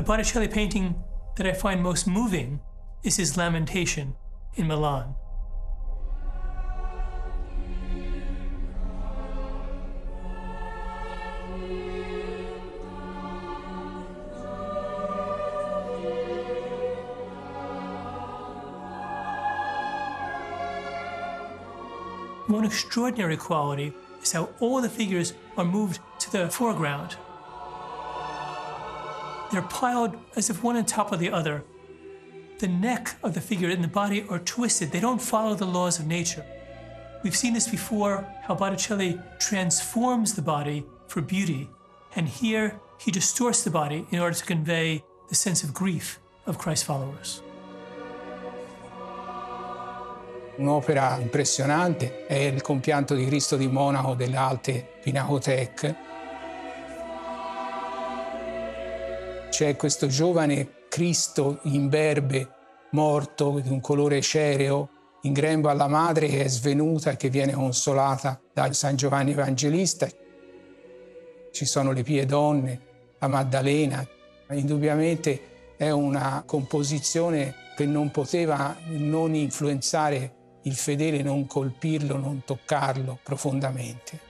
The Botticelli painting that I find most moving is his Lamentation in Milan. One extraordinary quality is how all the figures are moved to the foreground. They're piled as if one on top of the other. The neck of the figure and the body are twisted. They don't follow the laws of nature. We've seen this before, how Botticelli transforms the body for beauty. And here, he distorts the body in order to convey the sense of grief of Christ's followers. Un'opera impressionante è il compianto di Cristo di Monaco dell'Alte Pinakothek. C'è questo giovane Cristo in berbe, morto, di un colore cereo, in grembo alla madre che è svenuta e che viene consolata da San Giovanni Evangelista. Ci sono le pie donne, la Maddalena. Indubbiamente è una composizione che non poteva non influenzare il fedele non colpirlo, non toccarlo profondamente.